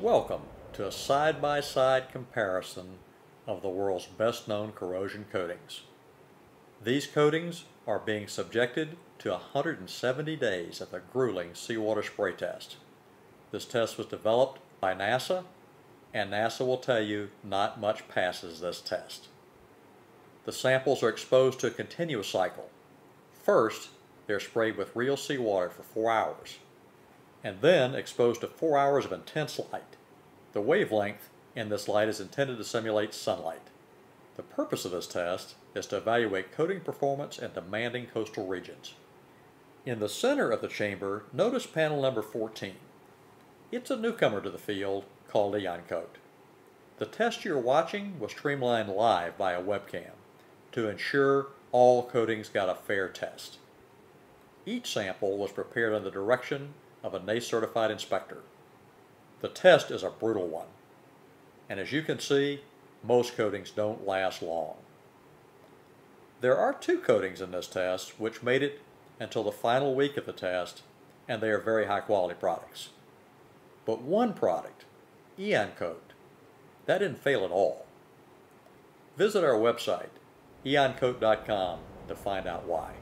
Welcome to a side-by-side comparison of the world's best-known corrosion coatings. These coatings are being subjected to 170 days of the grueling seawater spray test. This test was developed by NASA, and NASA will tell you not much passes this test. The samples are exposed to a continuous cycle. First, they're sprayed with real seawater for four hours and then exposed to four hours of intense light. The wavelength in this light is intended to simulate sunlight. The purpose of this test is to evaluate coating performance in demanding coastal regions. In the center of the chamber, notice panel number 14. It's a newcomer to the field called EonCoat. The test you're watching was streamlined live via a webcam to ensure all coatings got a fair test. Each sample was prepared under the direction of a NACE certified inspector. The test is a brutal one, and as you can see, most coatings don't last long. There are two coatings in this test which made it until the final week of the test, and they are very high quality products. But one product, EonCoat, that didn't fail at all. Visit our website, eoncoat.com, to find out why.